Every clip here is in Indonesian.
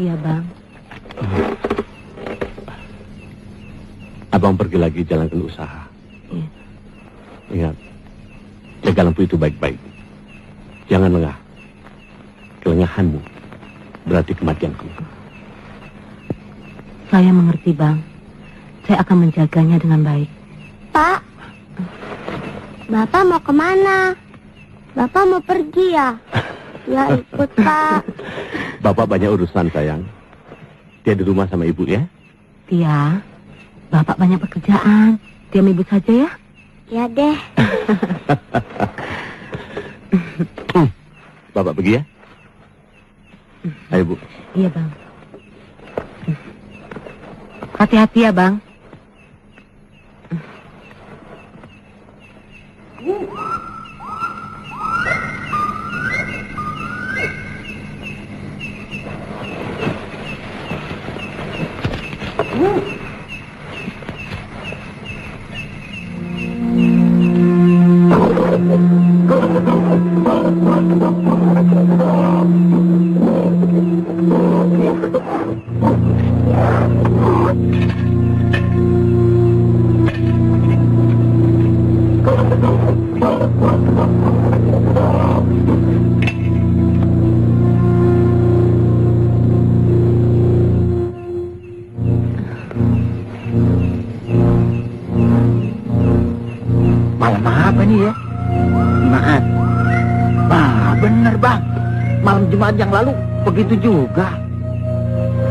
Iya, Bang. Abang pergi lagi jalankan usaha. Iya. Ingat, jaga lampu itu baik-baik. Jangan lengah. Kelengahanmu berarti kematianku. Saya mengerti, Bang. Saya akan menjaganya dengan baik. Pak, Bapak mau ke mana? Bapak mau pergi ya? Ya ikut, Pak. Bapak banyak urusan, sayang. Dia di rumah sama ibu ya. Tia, Bapak banyak pekerjaan. Diam ibu saja ya. Ya deh. Bapak pergi ya. Ayo, Bu. Iya, Bang. Hati-hati ya, Bang. Malam apa nih ya? Jumat. Bah, bener bang. Malam Jumat yang lalu begitu juga.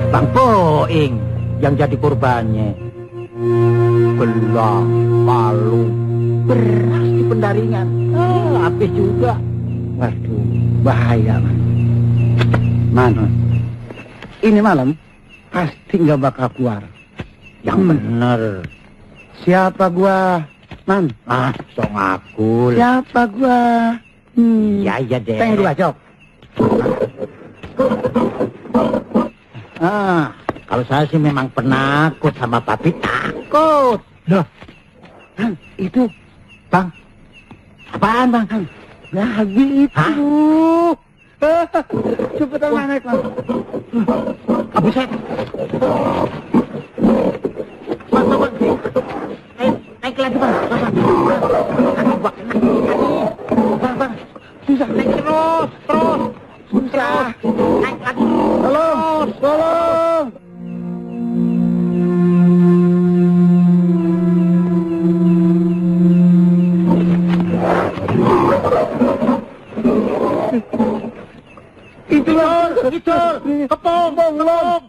Bang Poing yang jadi korbannya. Belang, palu, beras di pendaringan. Ah, habis juga. Waduh, bahaya man. Man, ini malam pasti nggak bakal keluar. Yang bener. Siapa gua? Man. Ah, song aku. Siapa gua? Hmm. Ya, ya deh. Pengen dua, Jok. Ah, kalau saya sih memang penakut sama papi takut. Loh, Bang, itu, Bang. Apaan, Bang? Ya, itu. Cepetan mana, Bang? Abu set. Bang, bang, bang. Naik, lagi, Bang. Bang, bang. Kaki. Bang, bang. Susah. Naik terus, terus. Susah. Naik lagi. Tolong, tolong. Itu itu, kepong, kepong,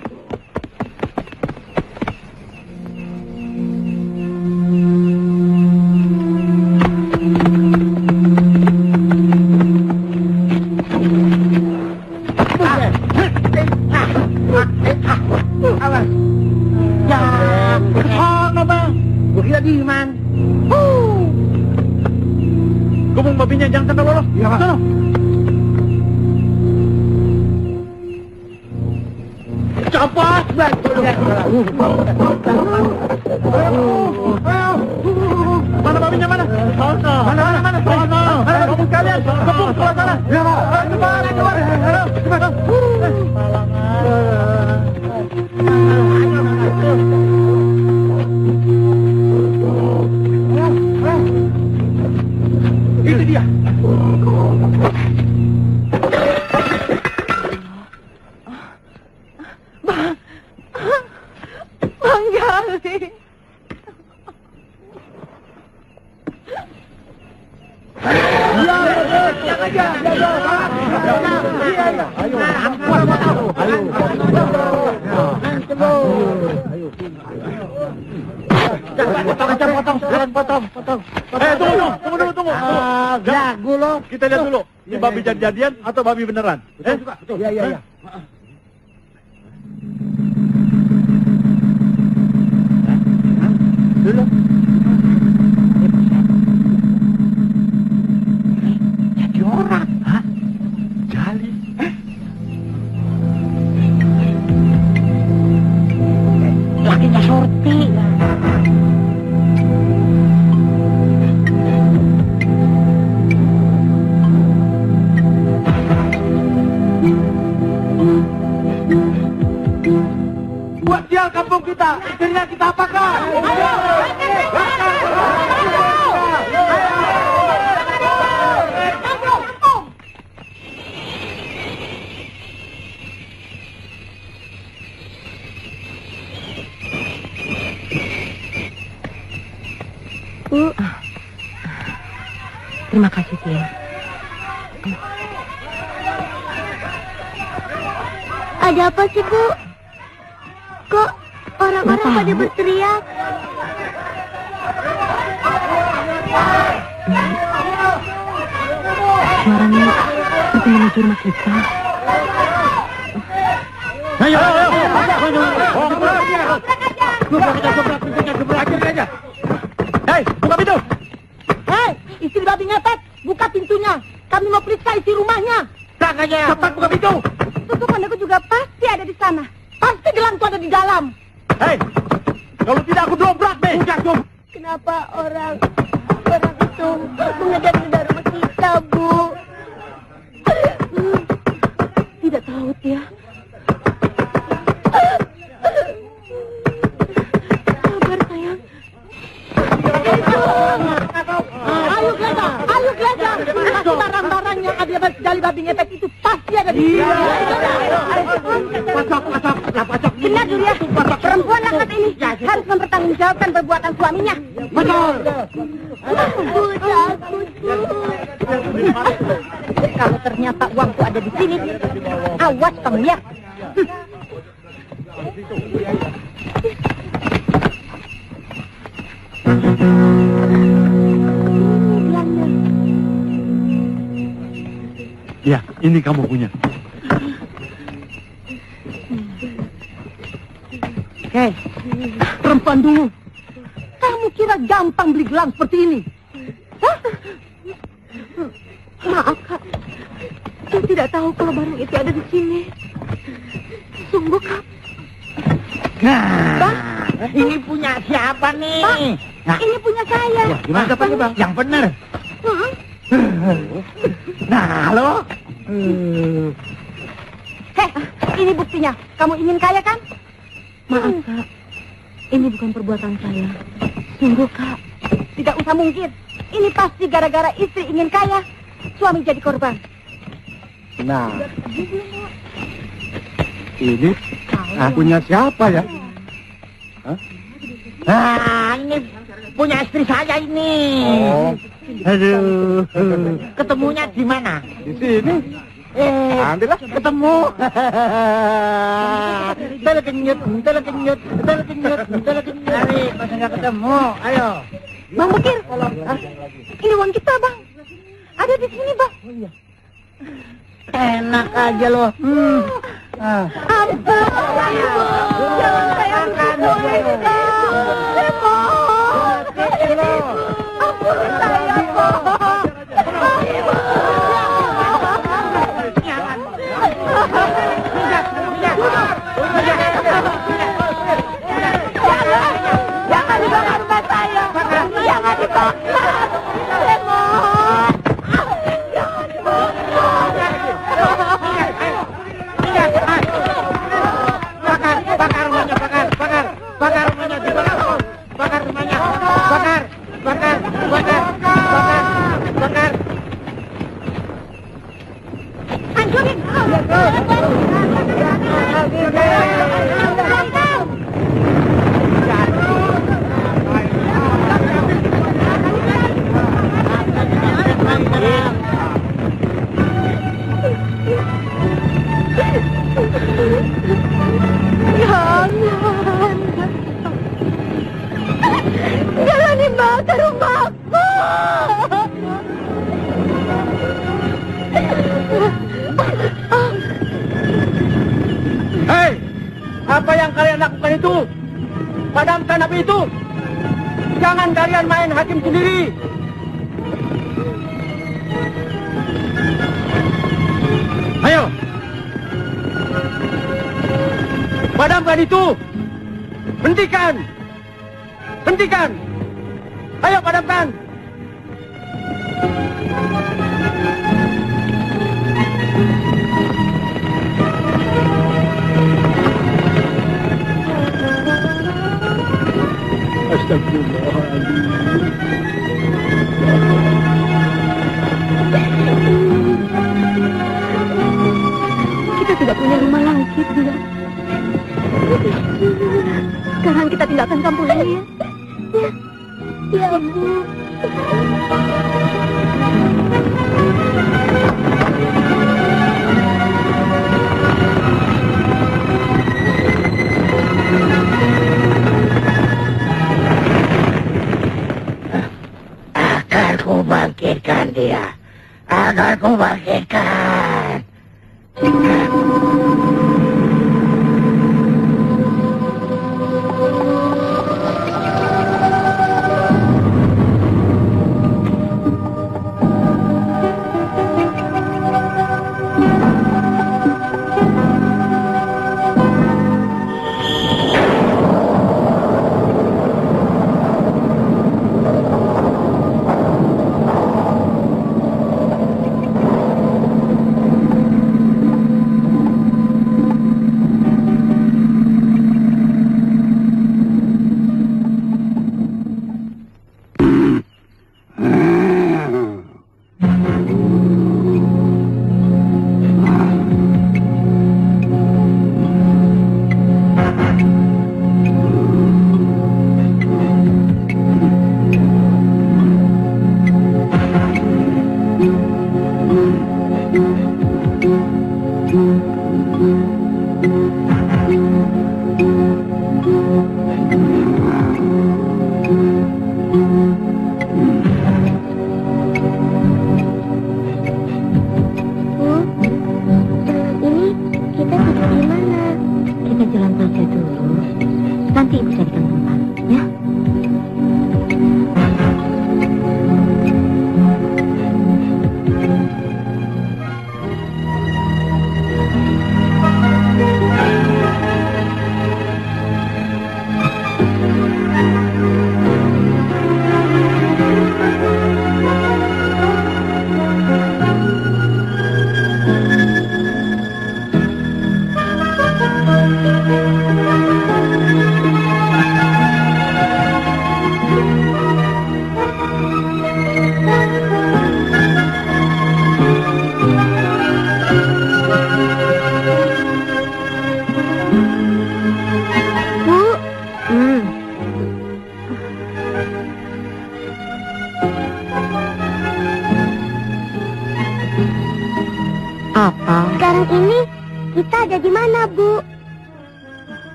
Babinya jangan sampai lolos. Iya, Pak. Sono. Cepat, bang. Jadi-jadian atau babi beneran? Eh? Betul, iya, iya, iya. Berteriak? Suaranya seperti menuju rumah kita. Ayo, ayo, ayo. Oh, gebrak. Gebrak pintunya gebrak aja. Hei, buka pintu. Hei, istri babi ngepet, buka pintunya. Kami mau periksa isi rumahnya. Tangannya. Cepat buka pintu. Susukanku juga pasti ada di sana. Pasti gelang itu ada di dalam. Hei, orang Gimana dapatnya, Bang? yang benar. Hmm. Nah, lo. Hei, ini buktinya. Kamu ingin kaya kan? Maaf, Kak. Ini bukan perbuatan saya. Sungguh, Kak. Tidak usah mungkin. Ini pasti gara-gara istri ingin kaya. Suami jadi korban. Nah, ini punya siapa ya? Hah? Nah, ini punya istri saya ini. Oh. Aduh. Ketemunya di mana? Di sini. Eh, Ambillah. ketemu. Telekenyut, telekenyut, telekenyut, telekenyut. Mari, masa nggak ketemu? Ayo. Bang Bekir. Hah? Ini uang kita, Bang. Ada di sini, Bang. Enak aja lo. Hmm. Ah. Ampun. Jangan saya dipukulin, Bang. Yeah. Jangan. Jangan dibakar rumahku. Hei, yang kalian lakukan itu? Padamkan api itu. Jangan kalian main hakim sendiri. Ayo. Padamkan itu. Hentikan. Hentikan. Ayo padamkan. Kita tidak punya rumah langit, dia. Sekarang kita tinggalkan kampung ini ya. Ya, Bu. Akan ku bangkitkan dia. Akan ku bangkitkan.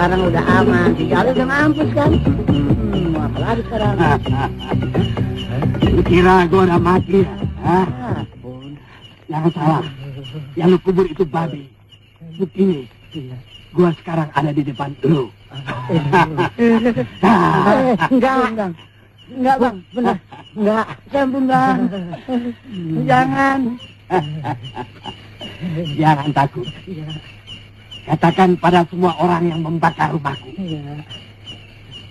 Sekarang udah aman, Jali udah mampus kan? Hmm, apa lagi sekarang? Lu kira gua udah mati ya? Hah? Jangan salah, yang lu kubur itu babi. Buktinya, gua sekarang ada di depan lu. enggak, enggak, enggak bang, benar, enggak, saya bang, jangan, jangan takut. Katakan pada semua orang yang membakar rumahku.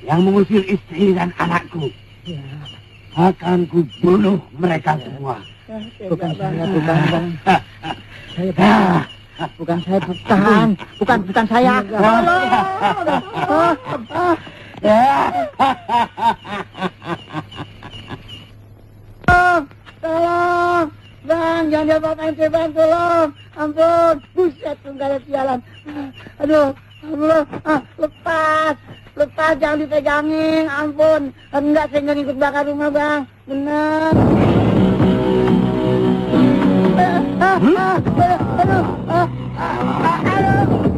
Yang mengusir istri dan anakku. Akan kubunuh mereka semua. Bukan saya, bukan. Saya bukan. Bukan saya, bukan. Bukan, bukan saya. Tolong, tolong. Bang, jangan diapa-apain saya, bang, tolong. Ampun, buset, tunggal sialan. Aduh, ampun, ah, lepas. Lepas, jangan dipegangin, ampun. Enggak, saya nggak ikut bakar rumah, bang. Benar. Ah, ah, ah, aduh, ah, ah, ah, aduh.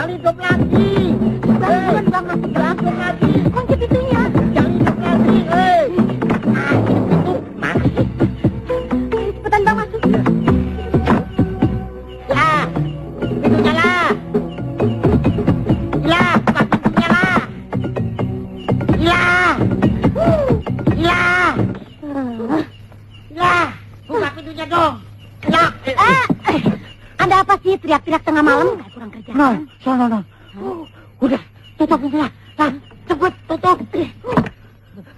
Jangan hidup lagi. Jangan hidup lagi. Kunci pintunya. Jangan lagi. Hei. Ayo, cepetan bang masuk. Lah, pintunya lah. Lah, buka pintunya lah. Lah. Lah. Buka pintunya dong. Lah. Eh, eh, ada apa sih teriak-teriak tengah malam? Kayak kurang kerjaan. No, no, no, no. Udah, tutup pintunya. Lah, cepet tutup.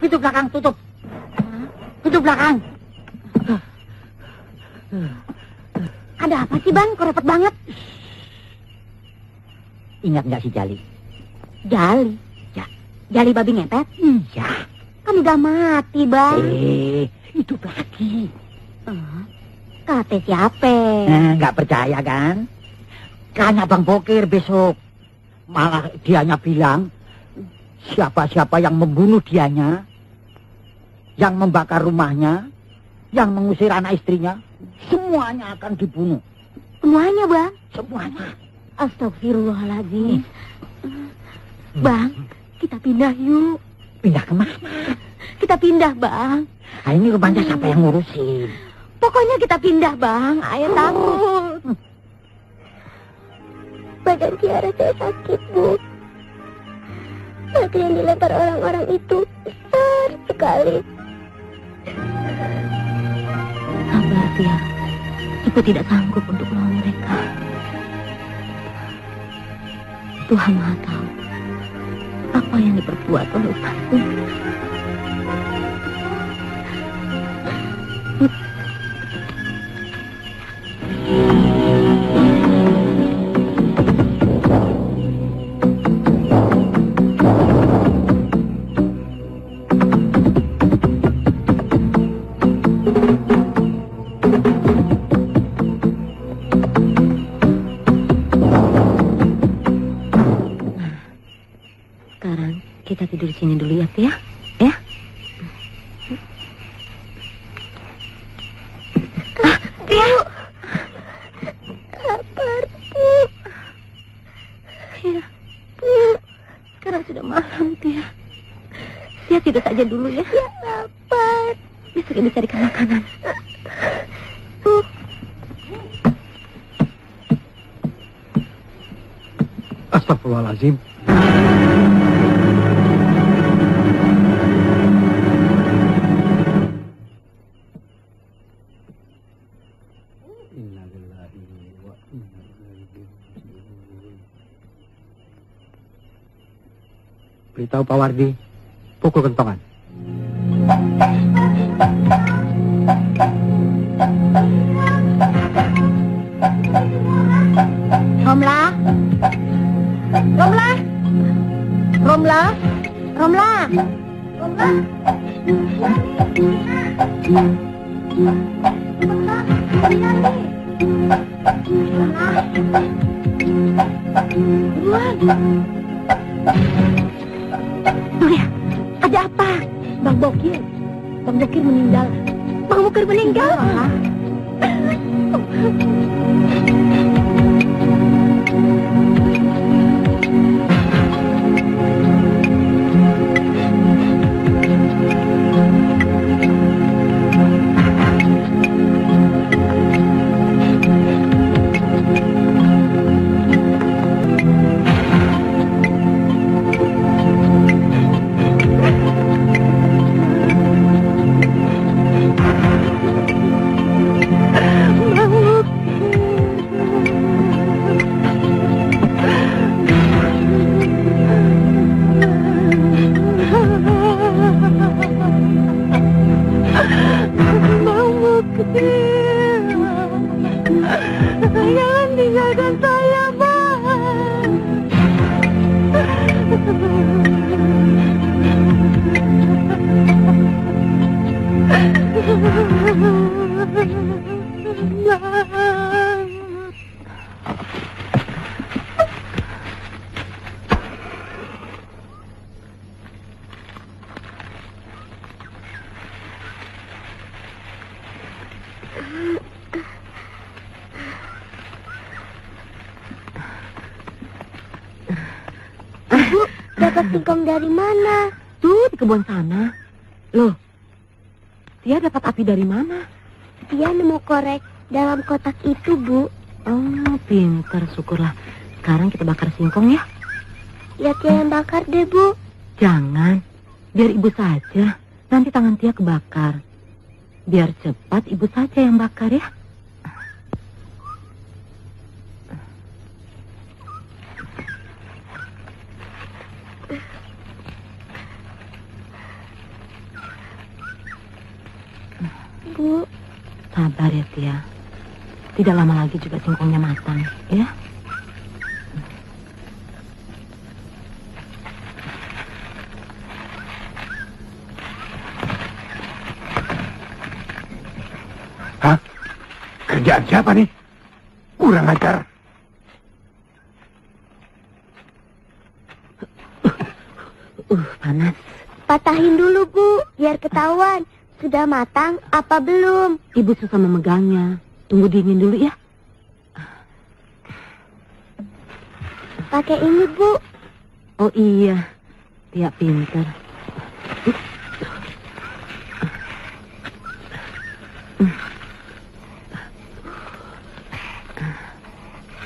Pintu belakang tutup. Pintu belakang. Ada apa sih bang? Kok repot banget? Ingat nggak si Jali? Jali. Ya. Jali babi ngepet? Iya. Kan udah mati bang. Eh, itu lagi. Oh, kata siapa? Nah, nggak percaya kan? Kanya Bang Bokir besok. Malah dianya bilang, siapa-siapa yang membunuh dianya, yang membakar rumahnya, yang mengusir anak istrinya, semuanya akan dibunuh. Semuanya bang. Semuanya. Astagfirullahaladzim. Bang, kita pindah yuk. Pindah ke mana? Kita pindah bang. Nah, ini rumahnya siapa yang ngurusin? Pokoknya kita pindah bang. Ayah takut. Badan Tiara saya sakit, Bu. Batu yang dilempar orang-orang itu besar sekali. Sabar Tia. Ibu tidak sanggup untuk melawan mereka. Tuhan Maha tahu apa yang diperbuat oleh umatmu. Ya. Ya, lapar. Besok ibu carikan makanan. Astagfirullahaladzim. Beritahu Pak Wardi, pukul kentongan. Romla. Romla. Romla. Buruan. ada apa? Bang Bokir. Bang Bokir meninggal. Bang Bokir meninggal? Bang Bokir. Singkong dari mana? Tuh di kebun sana. Loh, dia dapat api dari mana? Dia nemu korek dalam kotak itu, Bu. Oh, pinter, syukurlah. Sekarang kita bakar singkong ya. Lihat dia yang bakar deh, Bu. Jangan, biar ibu saja. Nanti tangan Tia kebakar. Biar cepat ibu saja yang bakar ya. Bu, Sabar ya Tia. Tidak lama lagi juga singkongnya matang, ya. Hah? Kerjaan siapa nih? Kurang ajar. Uh, panas. patahin dulu, Bu, biar ketahuan. Sudah matang apa belum? Ibu susah memegangnya. Tunggu dingin dulu ya. Pakai ini, Bu. Oh iya, Tia pinter.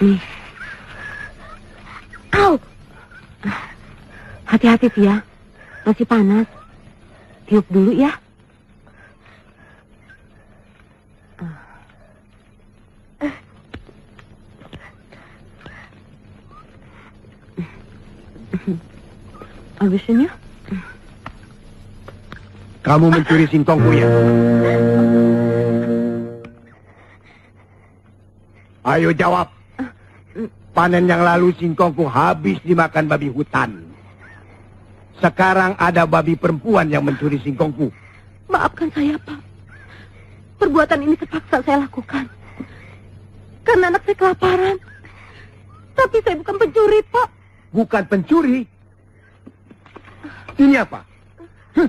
Nih. Au, Hati-hati Tia. Masih panas. Tiup dulu ya. Habisin ya. Kamu mencuri singkongku ya? Ayo jawab. Panen yang lalu singkongku habis dimakan babi hutan. Sekarang ada babi perempuan yang mencuri singkongku. Maafkan saya, Pak. Perbuatan ini terpaksa saya lakukan. Karena anak saya kelaparan. Tapi saya bukan pencuri, Pak. Bukan pencuri. Ini apa? Hah?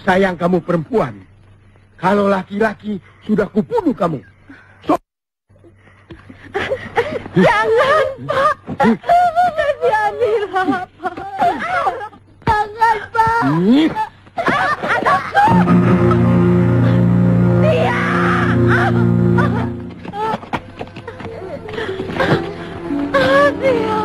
Sayang kamu perempuan. Kalau laki-laki sudah kubunuh kamu. So Jangan, Pak. Kasihanilah, Pak. Jangan, Pak. Hmm? Tia. Tia.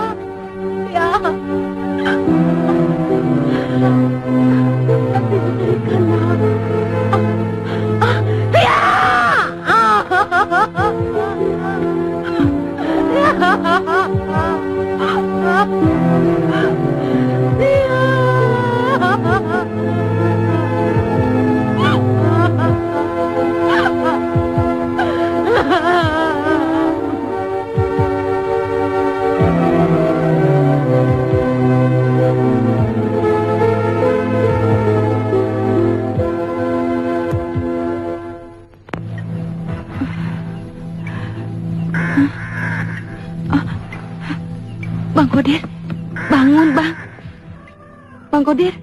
Bang Kodir,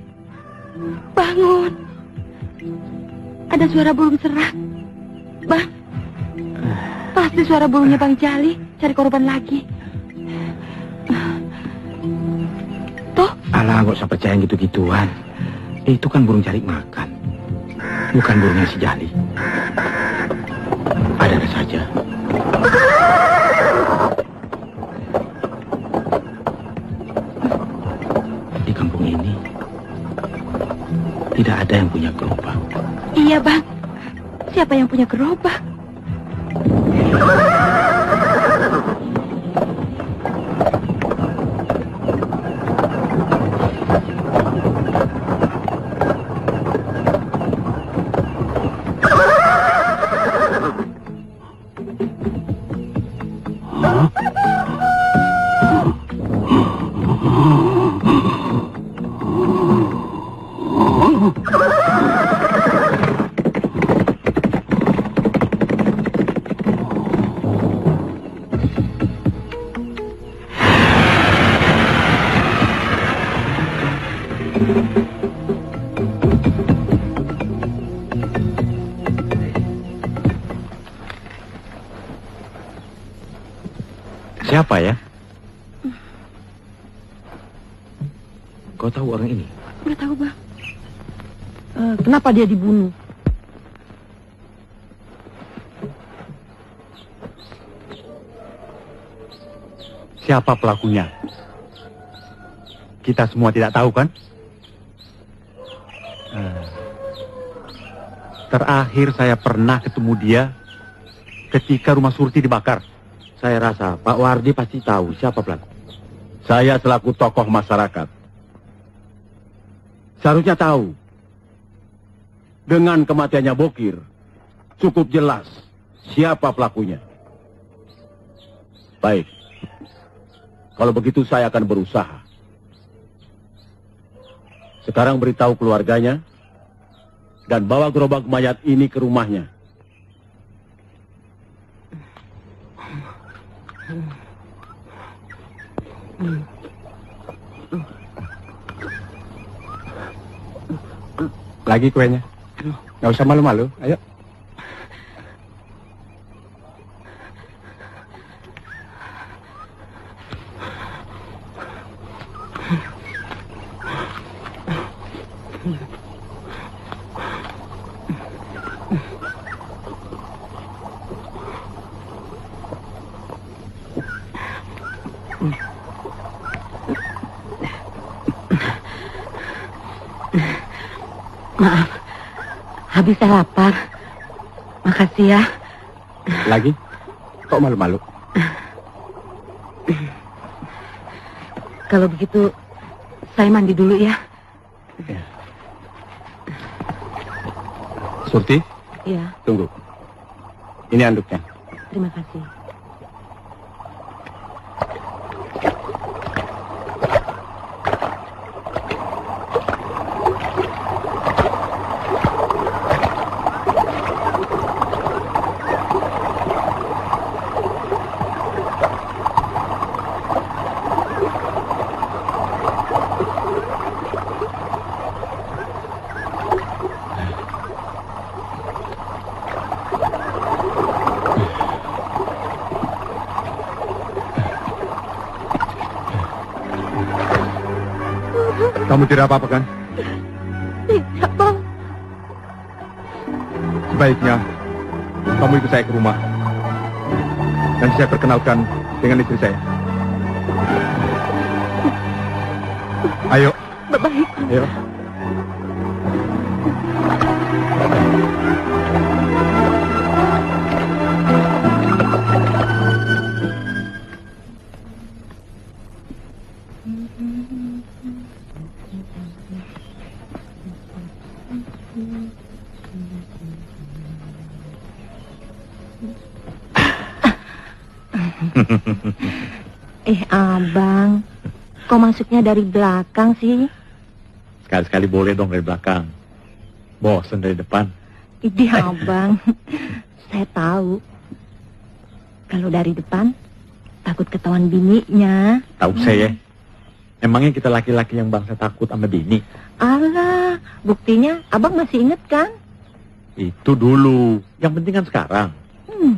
bangun. Ada suara burung serak. Bang, pasti suara burungnya Bang Jali cari korban lagi. Toh, Alah, nggak usah percaya gitu-gituan. Itu kan burung cari makan. Bukan burungnya si Jali. Ada-ada saja. Ada yang punya gerobak. iya bang. Siapa yang punya gerobak? Siapa ya? Kau tahu orang ini? Nggak tahu, Bang. Eh, kenapa dia dibunuh? Siapa pelakunya? Kita semua tidak tahu kan? Eh, Terakhir saya pernah ketemu dia ketika rumah Surti dibakar. Saya rasa Pak Wardi pasti tahu siapa pelaku. Saya selaku tokoh masyarakat. Seharusnya tahu. Dengan kematiannya Bokir, cukup jelas siapa pelakunya. Baik. Kalau begitu saya akan berusaha. Sekarang beritahu keluarganya dan bawa gerobak mayat ini ke rumahnya. Lagi kuenya. Nggak usah malu-malu. Ayo. Habis saya lapar. Makasih ya. Lagi? Kok malu-malu? Kalau begitu, saya mandi dulu ya. Surti, Iya, tunggu. Ini anduknya. terima kasih. Kamu tidak apa-apa kan? Tidak, Bang. Sebaiknya kamu ikut saya ke rumah. Dan saya perkenalkan dengan istri saya. Ayo. Baik. Ayo. Masuknya dari belakang sih? Sekali-sekali boleh dong dari belakang. Bosan dari depan. Idih, Abang. saya tahu. Kalau dari depan, takut ketahuan bininya. Tahu saya. Emangnya kita laki-laki yang bangsa takut sama bini? Alah, buktinya Abang masih inget kan? Itu dulu. Yang penting kan sekarang. Hmm.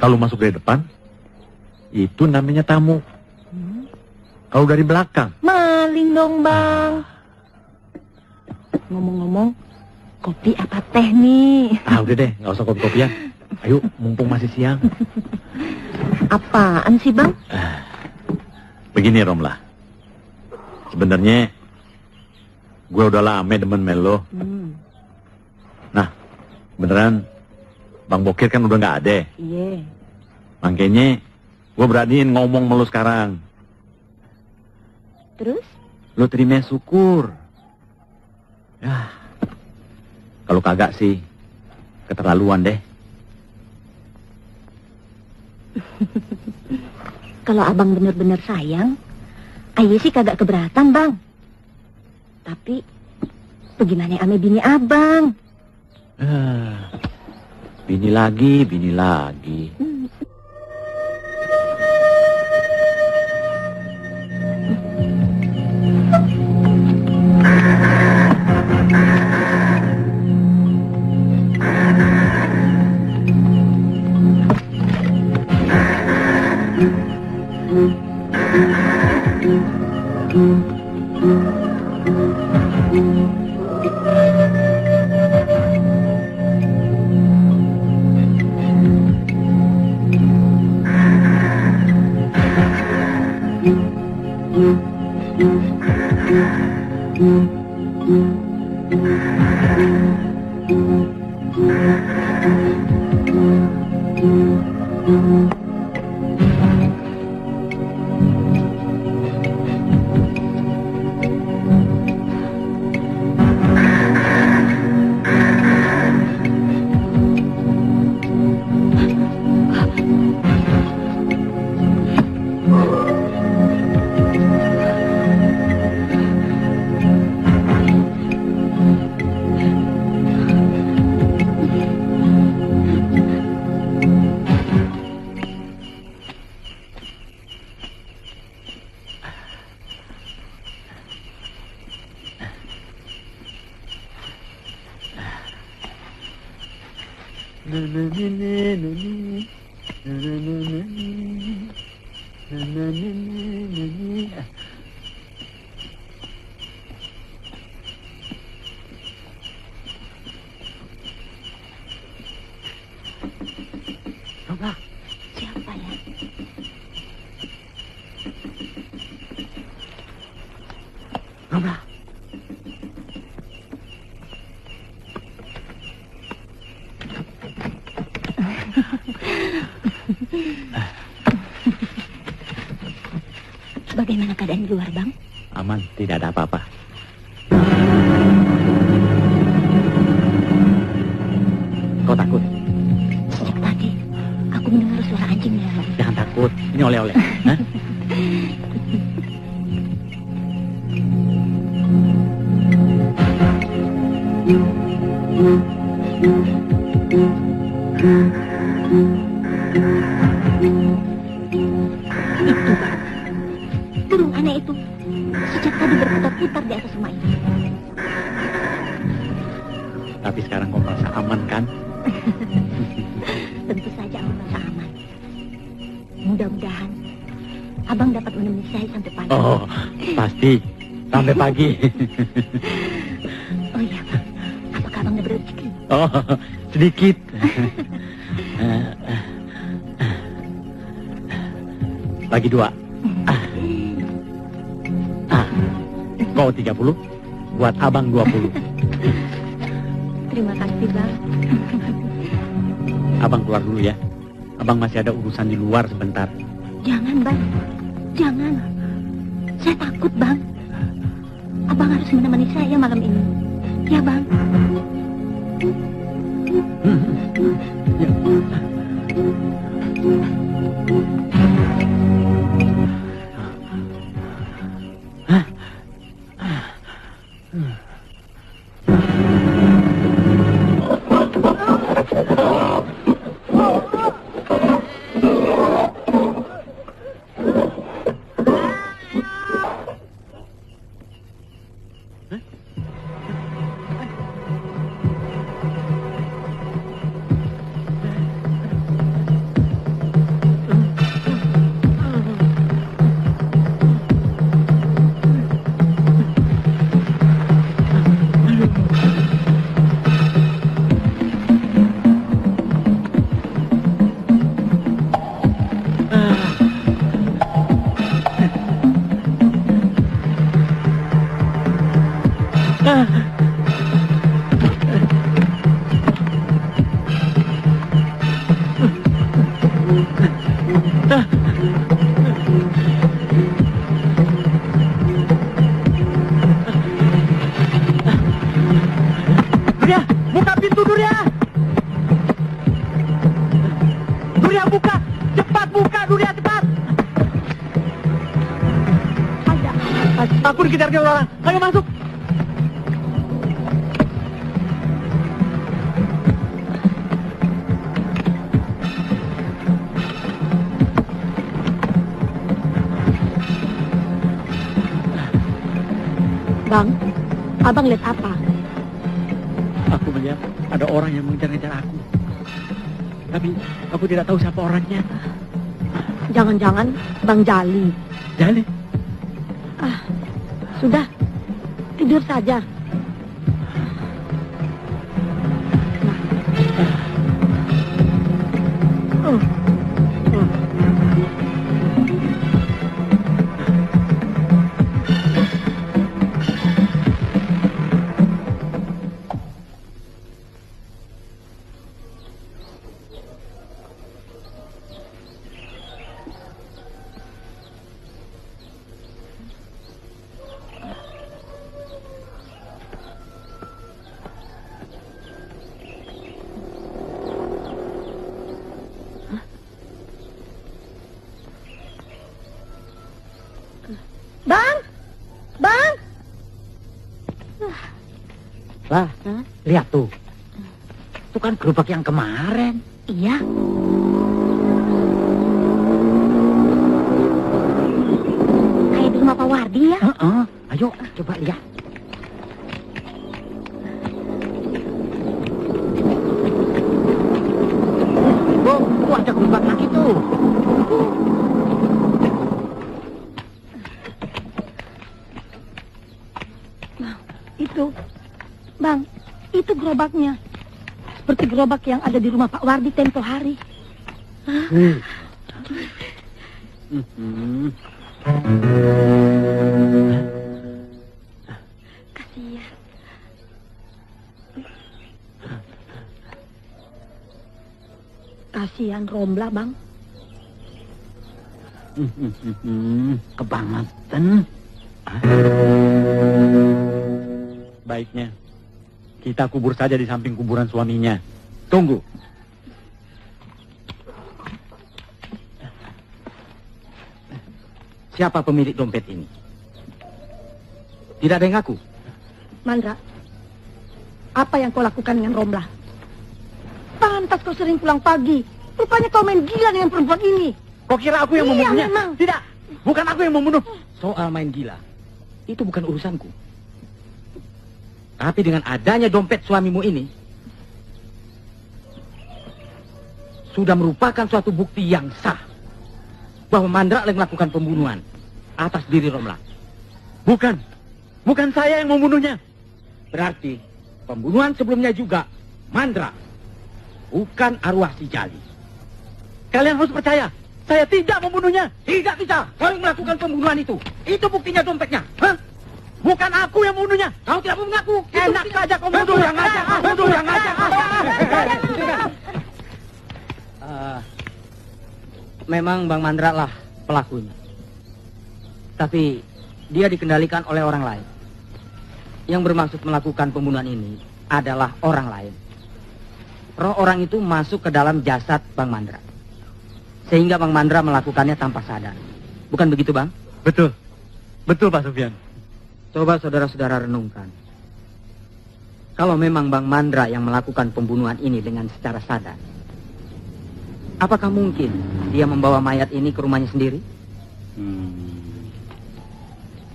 Kalau masuk dari depan, itu namanya tamu. Kalau dari belakang, Maling dong, Bang. Ngomong-ngomong, kopi apa teh nih? ah udah deh, nggak usah kopi-kopian. Ayo, mumpung masih siang. Apaan sih, Bang? Begini Romlah. Sebenarnya gue udah lama demen Melo. Hmm, Beneran Bang Bokir kan udah nggak ada. iya. Makanya gue beraniin ngomong sama lu sekarang. Terus? Lu terima syukur. Ya. Kalau kagak sih keterlaluan deh. Kalau abang bener-bener sayang, Aye sih kagak keberatan, Bang. Tapi, bagaimana ame bini abang? Ah, bini lagi, bini lagi. Siapa Bagaimana keadaan di luar, Bang? Aman, tidak ada apa-apa. Kau takut? Sejak tadi, aku mendengar suara anjing. Jangan takut. Ini oleh-oleh. Pagi. Oh iya, Bang. Apakah abang? Oh, sedikit. Bagi dua. Ah, kau 30, buat abang 20. Terima kasih, Bang. Abang keluar dulu ya. Abang masih ada urusan di luar sebentar. Jangan, Bang. Malam ini. Ya, Bang. Abang lihat apa? Aku melihat ada orang yang mengejar-ngejar aku. Tapi aku tidak tahu siapa orangnya. Jangan-jangan Bang Jali. Jali, Lah, lihat tuh. Itu kan gerobak yang kemarin. Iya. Kayak di rumah Pak Wardi ya. Heeh. Ayo, coba lihat. Oh, tuh ada gerobak lagi tuh. Itu. Bang, itu gerobaknya. Seperti gerobak yang ada di rumah Pak Wardi tempo hari. Mhm. Kasihan. Kasihan Romla, Bang. Kebangetan. Baiknya, kita kubur saja di samping kuburan suaminya. Tunggu. Siapa pemilik dompet ini? Tidak ada yang ngaku. Mandra, apa yang kau lakukan dengan Romla? Pantas kau sering pulang pagi. Rupanya kau main gila dengan perempuan ini. Kau kira aku yang Iya, membunuhnya? memang. Tidak, bukan aku yang membunuh. Soal main gila, itu bukan urusanku. Tapi dengan adanya dompet suamimu ini, sudah merupakan suatu bukti yang sah bahwa Mandra yang melakukan pembunuhan atas diri Romla. Bukan, bukan saya yang membunuhnya. Berarti pembunuhan sebelumnya juga Mandra, bukan arwah si Jali. Kalian harus percaya, saya tidak membunuhnya. Tidak bisa, kau yang melakukan pembunuhan itu. Itu buktinya dompetnya. Hah? Bukan aku yang membunuhnya. Kau tidak mau mengaku. Enak saja kau menuduh. yang aja, betul yang aja. Eh, memang Bang Mandra lah pelakunya. Tapi dia dikendalikan oleh orang lain. Yang bermaksud melakukan pembunuhan ini adalah orang lain. Roh orang itu masuk ke dalam jasad Bang Mandra. Sehingga Bang Mandra melakukannya tanpa sadar. Bukan begitu Bang? Betul, betul Pak Sofyan. Coba saudara-saudara renungkan. Kalau memang Bang Mandra yang melakukan pembunuhan ini dengan secara sadar, apakah mungkin dia membawa mayat ini ke rumahnya sendiri?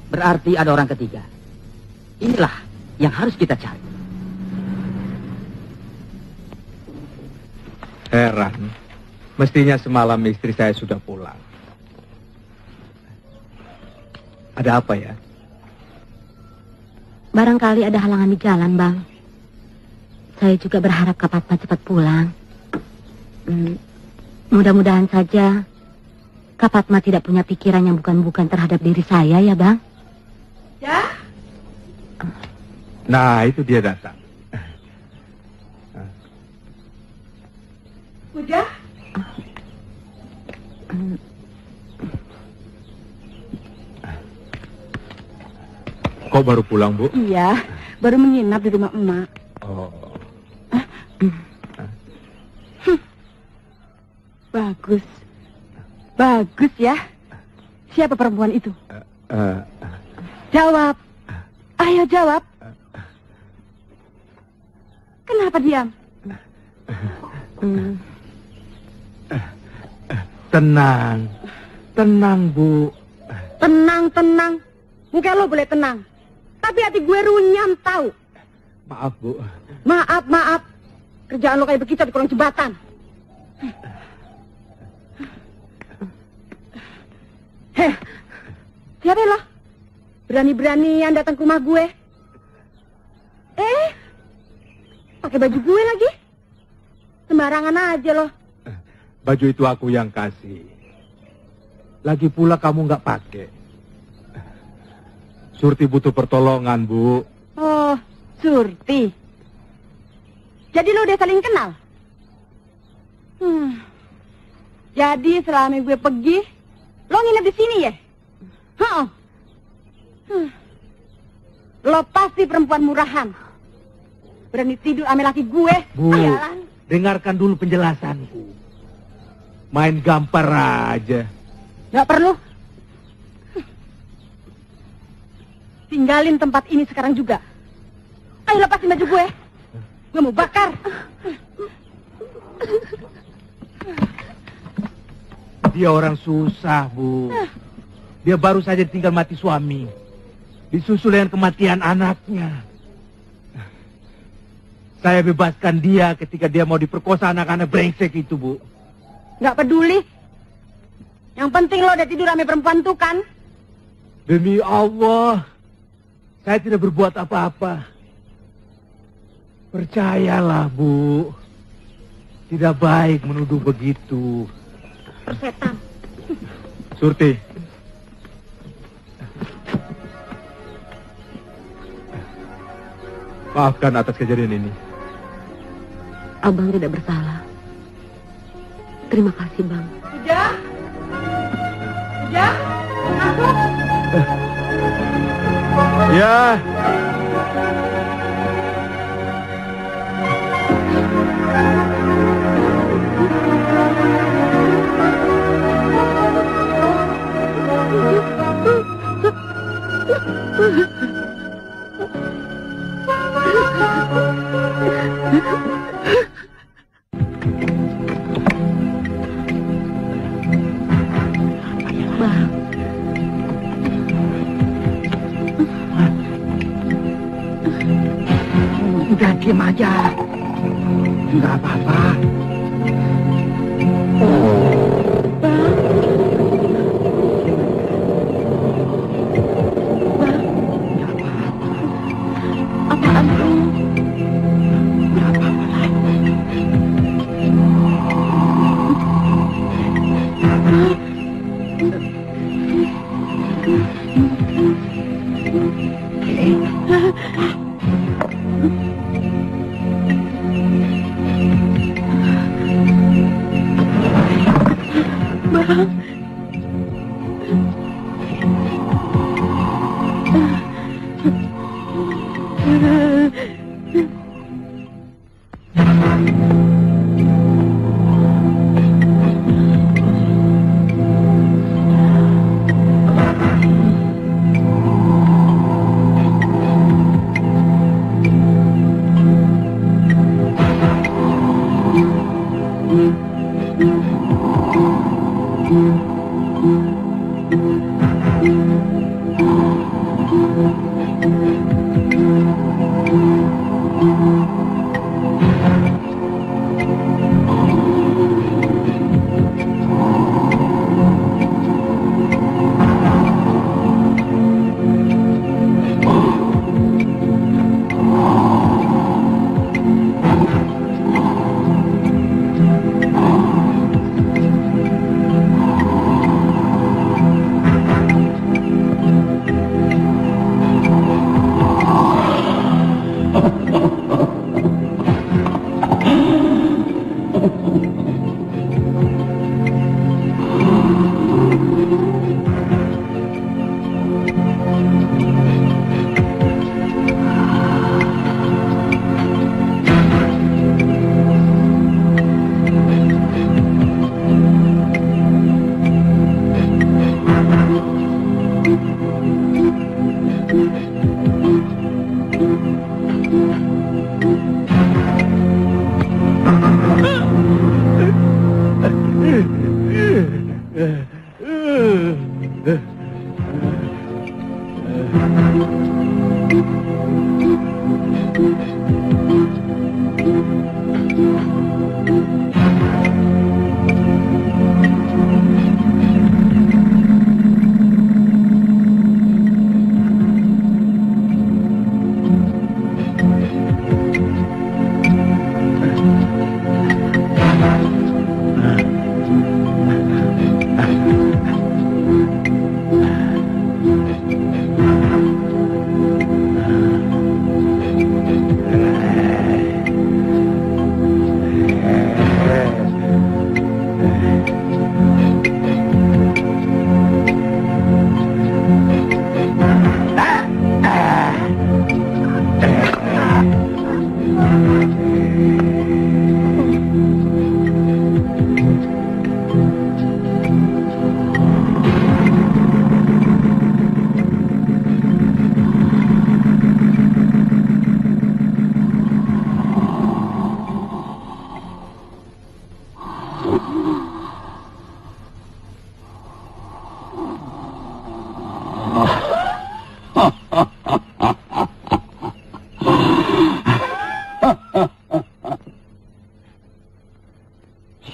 Berarti ada orang ketiga. Inilah yang harus kita cari. Heran. Mestinya semalam istri saya sudah pulang. Ada apa ya? Barangkali ada halangan di jalan, Bang. Saya juga berharap Kak Fatma cepat pulang. Hmm, mudah-mudahan saja Kak Fatma tidak punya pikiran yang bukan-bukan terhadap diri saya ya, Bang. Ya? Nah, itu dia datang. Udah? Kok baru pulang, Bu? Iya, baru menginap di rumah emak. Oh. Bagus. Bagus ya. Siapa perempuan itu? eh, Jawab. Ayo jawab. Kenapa diam? Hmm. tenang. Tenang, Bu. Tenang, tenang. Muka lo boleh tenang. Tapi hati gue runyam tahu. Maaf, Bu. Maaf, maaf. Kerjaan lo kayak begitu di kolong jembatan. Heh, siapa lo? Berani-beranian datang ke rumah gue. Eh, pakai baju gue lagi. Sembarangan aja loh. Baju itu aku yang kasih. Lagi pula kamu nggak pakai. Surti butuh pertolongan, Bu. Oh, Surti. Jadi lo udah saling kenal? Hmm. Jadi selama gue pergi, lo nginep di sini ya? Heeh. Hmm. Lo pasti perempuan murahan. Berani tidur sama laki gue. Bu, Sialan. dengarkan dulu penjelasanku. Main gampar aja. Nggak perlu. Tinggalin tempat ini sekarang juga. Ayo lepasin baju gue. Gue mau bakar. Dia orang susah, Bu. Dia baru saja tinggal mati suami. Disusul dengan kematian anaknya. Saya bebaskan dia ketika dia mau diperkosa anak-anak brengsek itu, Bu. Nggak peduli. Yang penting lo udah tidur sama perempuan tuh kan? Demi Allah, saya tidak berbuat apa-apa. Percayalah, Bu. Tidak baik menuduh begitu. Persetan. Surti. Maafkan atas kejadian ini. Abang tidak bersalah. Terima kasih, Bang. Udah? Udah? Masuk? Ya. Bang, Udah diam aja. Enggak apa-apa.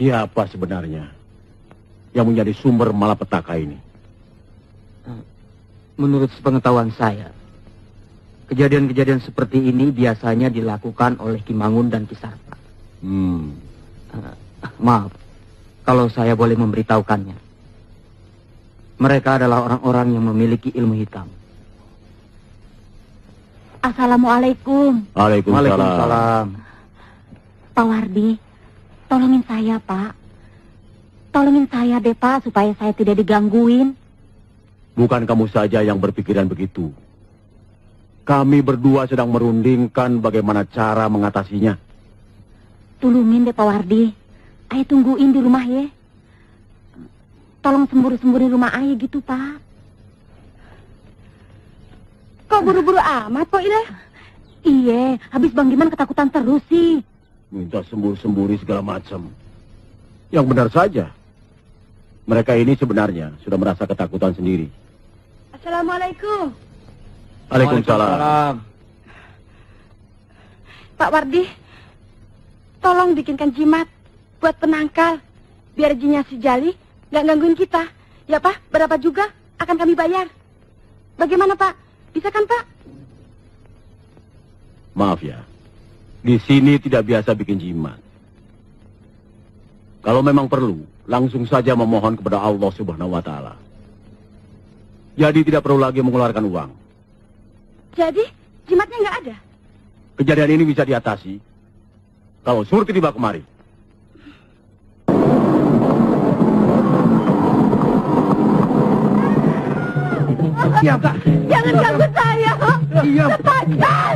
Siapa sebenarnya yang menjadi sumber malapetaka ini? Menurut sepengetahuan saya, kejadian-kejadian seperti ini biasanya dilakukan oleh Kimangun dan Kisarpa. Hmm. Eh, maaf, kalau saya boleh memberitahukannya. Mereka adalah orang-orang yang memiliki ilmu hitam. Assalamualaikum, Waalaikumsalam. Waalaikumsalam. Pak Wardi. Tolongin saya, Pak. Tolongin saya deh, Pak, supaya saya tidak digangguin. Bukan kamu saja yang berpikiran begitu. Kami berdua sedang merundingkan bagaimana cara mengatasinya. Tolongin deh, Pak Wardi. Ayo tungguin di rumah ya. Tolong semburu-semburin rumah ayah gitu, Pak. Kok buru-buru amat, Pak Ilah? Iya, habis Bang Giman ketakutan terus sih. Minta sembur-semburi segala macam. Yang benar saja. Mereka ini sebenarnya sudah merasa ketakutan sendiri. Assalamualaikum. Waalaikumsalam. Pak Wardi, tolong bikinkan jimat buat penangkal. Biar jinnya si Jali nggak gangguin kita. Ya Pak, berapa juga akan kami bayar. Bagaimana Pak? Bisa kan Pak? Maaf ya. Di sini tidak biasa bikin jimat. Kalau memang perlu, langsung saja memohon kepada Allah Subhanahu wa taala. Jadi tidak perlu lagi mengeluarkan uang. Jadi jimatnya nggak ada. Kejadian ini bisa diatasi kalau Surti tiba kemari. Diam, Kak. Jangan ganggu saya. Diam. Lepaskan.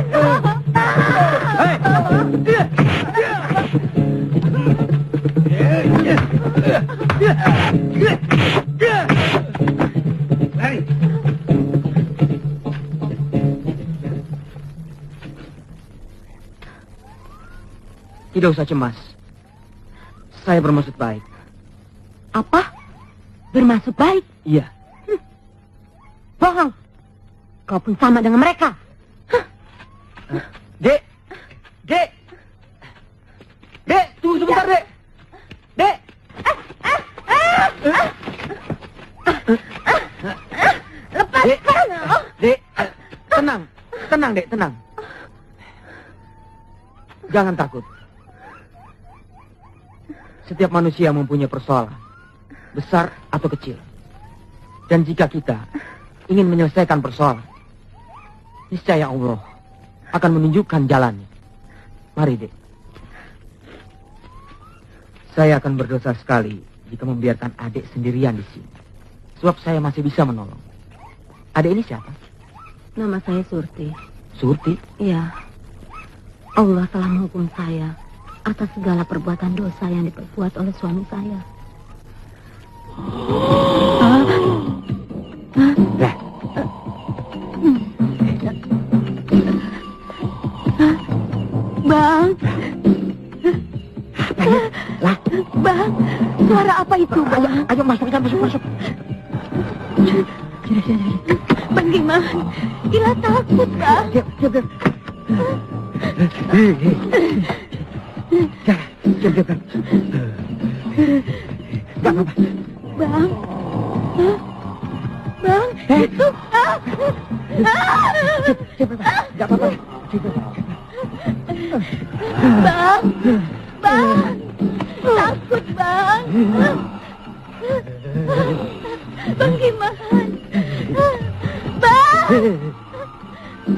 Tidak usah cemas. Saya bermaksud baik. Apa? Bermaksud baik? Iya. Bohong. Kau pun sama dengan mereka. Dek! Dek! Sebentar, Dek! Dek! Lepaskan. Dek, tenang. Tenang, Dek, tenang. Jangan takut. Setiap manusia mempunyai persoalan. Besar atau kecil. Dan jika kita ingin menyelesaikan persoalan, niscaya Allah akan menunjukkan jalannya. Mari, Dek. Saya akan berdosa sekali jika membiarkan adik sendirian di sini. Sebab saya masih bisa menolong. Adik ini siapa? Nama saya Surti. Surti. Iya. Allah telah menghukum saya atas segala perbuatan dosa yang diperbuat oleh suami saya. Lah, Bang. Bang, suara apa itu, Bang? ayo masuk kita masuk masuk. Bang Giman, gila takut, Bang. Diam, diam, diam. Jangan, diam, diam, diam. Gak apa-apa. Bang. Bang, itu. Ah. Ah. Gak apa-apa. Bang. Bang. Takut, Bang. Bang Giman. Bang.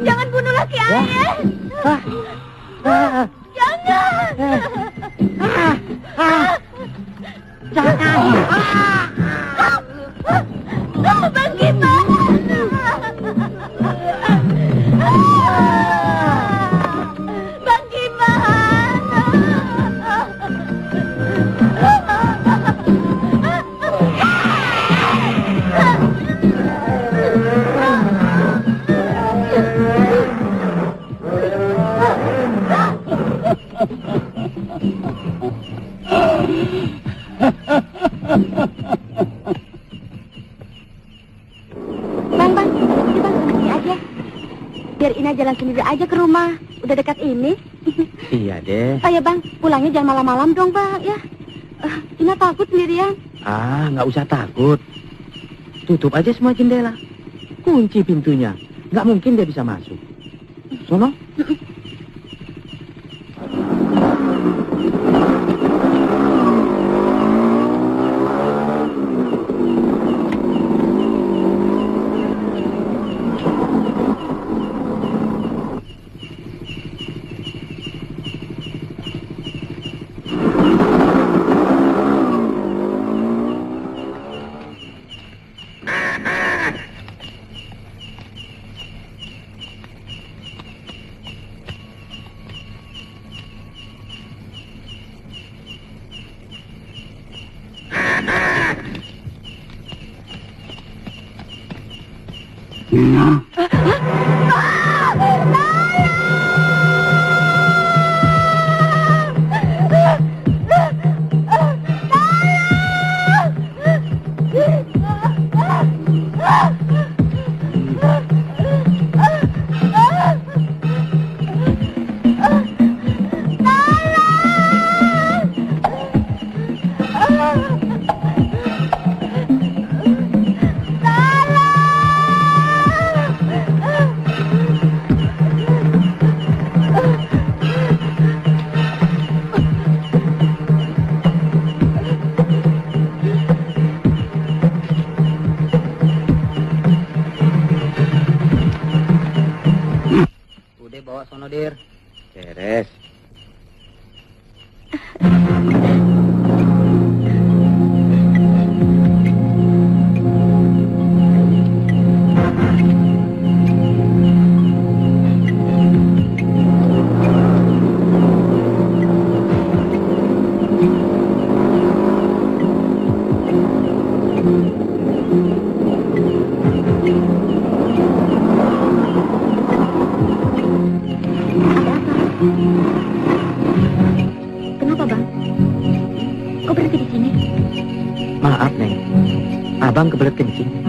Jangan bunuh laki ayah. Jangan. Jangan. Bang Giman. Jalan sendiri aja ke rumah. Udah dekat ini. Iya, deh. Oh ya bang, pulangnya jangan malam-malam dong bang, ya. Ina takut sendirian. Ah, nggak usah takut. Tutup aja semua jendela. Kunci pintunya. Nggak mungkin dia bisa masuk. Sono? Abang kebelet kencing.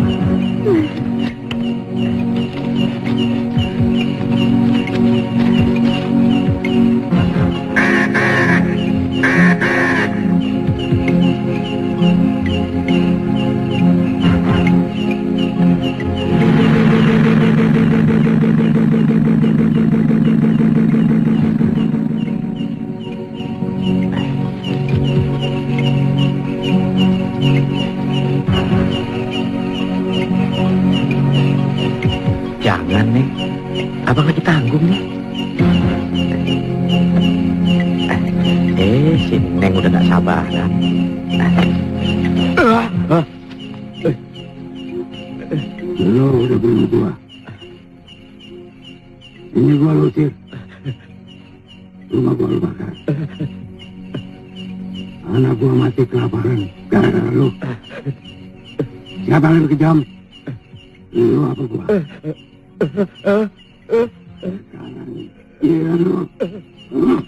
Mati kelaparan gara-gara lu. Siapa yang kejam? Lu apa gua? Sekarang, iya lu. Lu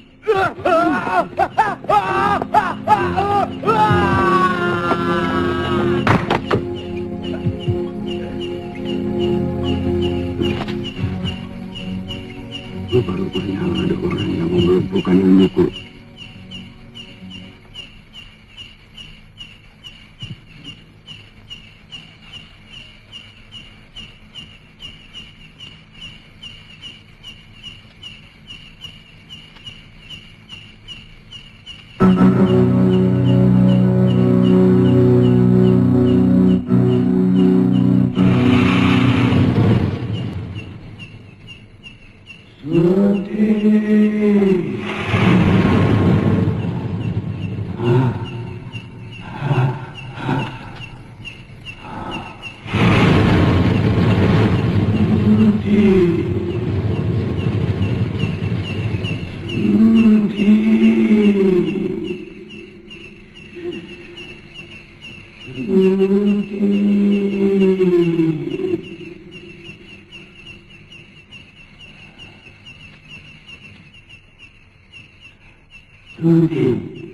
baru banyak ada orang yang mau melumpuhkan ilmuku. soothing.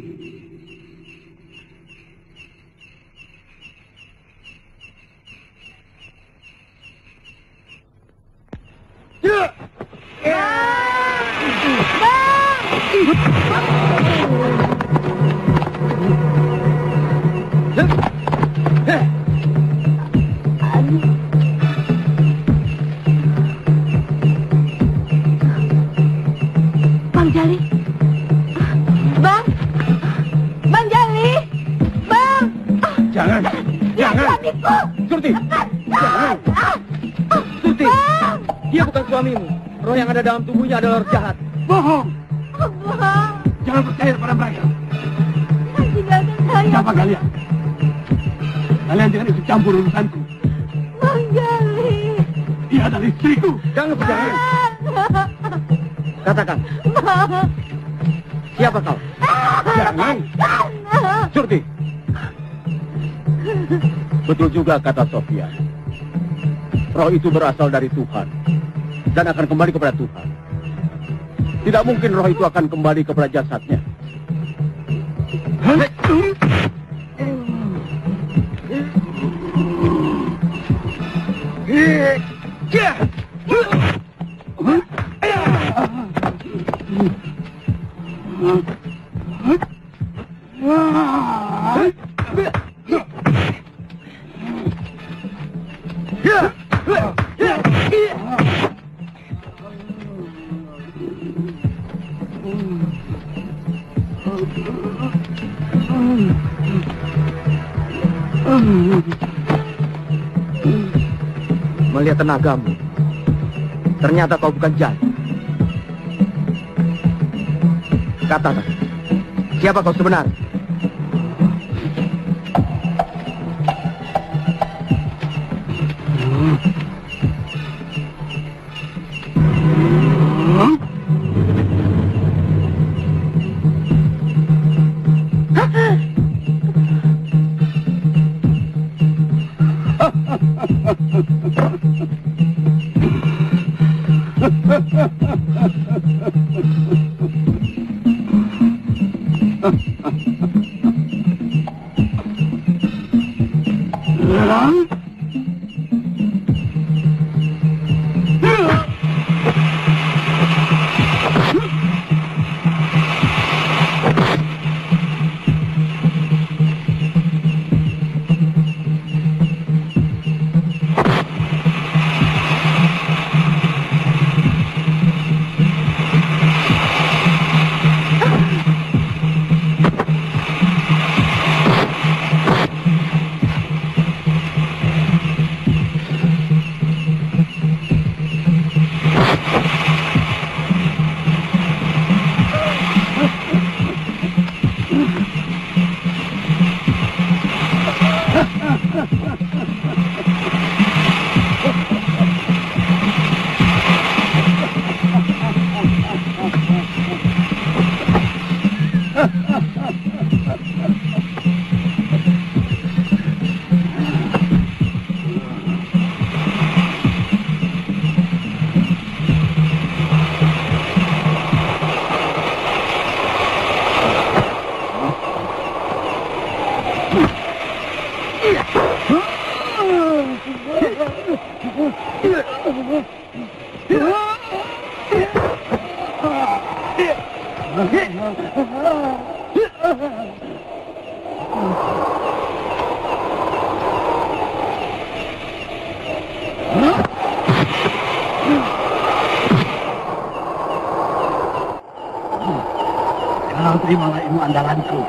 Adalah roh jahat. Bohong. Bang, Jangan percaya pada mereka. tinggalkan saya. Siapa kalian? Kalian jangan ikut campur urusanku. Bang Gali. Dia adalah istriku. Jangan percaya. Katakan, siapa kau? Jangan. Surti. Betul juga kata Sofia. Roh itu berasal dari Tuhan dan akan kembali kepada Tuhan. Tidak mungkin roh itu akan kembali kepada jasadnya. Kau bukan jahat. Katakan, siapa kau sebenarnya? Kau terimalah ilmu andalanku.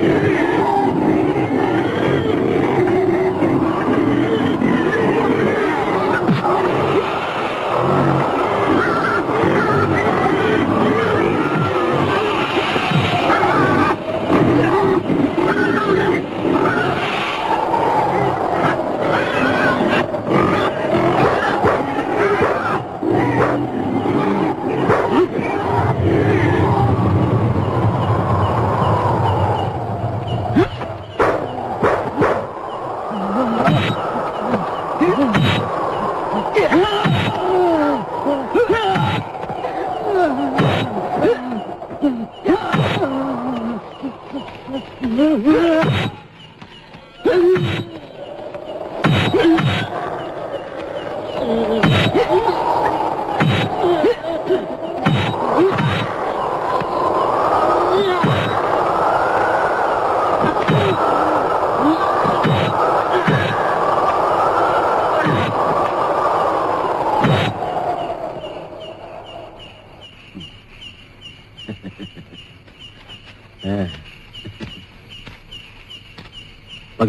Yeah.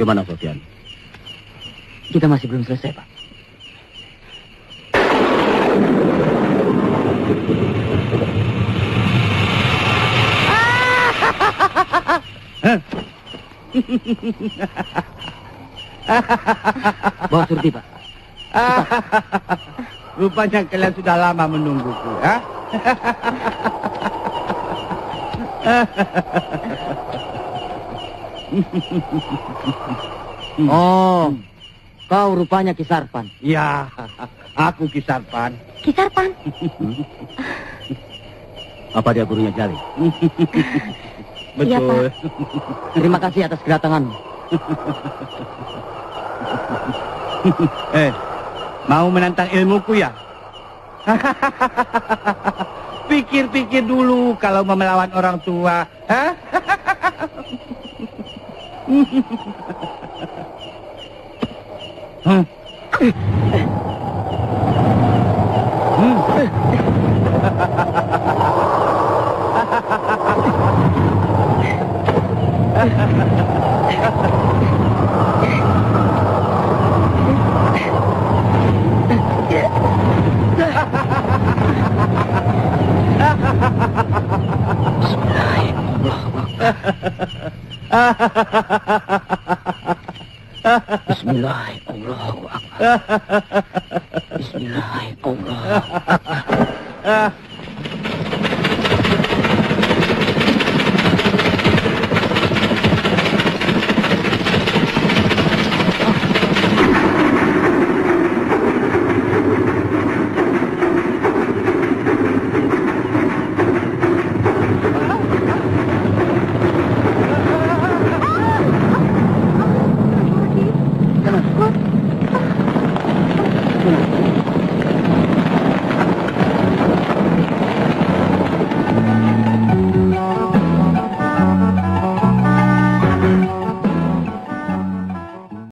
Bagaimana Sofian? Kita masih belum selesai, Pak. Bawa surti, Pak. Rupanya kalian sudah lama menungguku, ya? Oh, kau rupanya Kisarpan. Ya, aku Kisarpan. Kisarpan, Apa dia gurunya Jali? Iya, Betul. Terima kasih atas kedatanganmu. Eh, mau menantang ilmuku ya? Pikir-pikir dulu kalau mau melawan orang tua. Hah? Ha ha ha ha! Bismillah, Allahu Akbar. Bismillah, Allahu Akbar.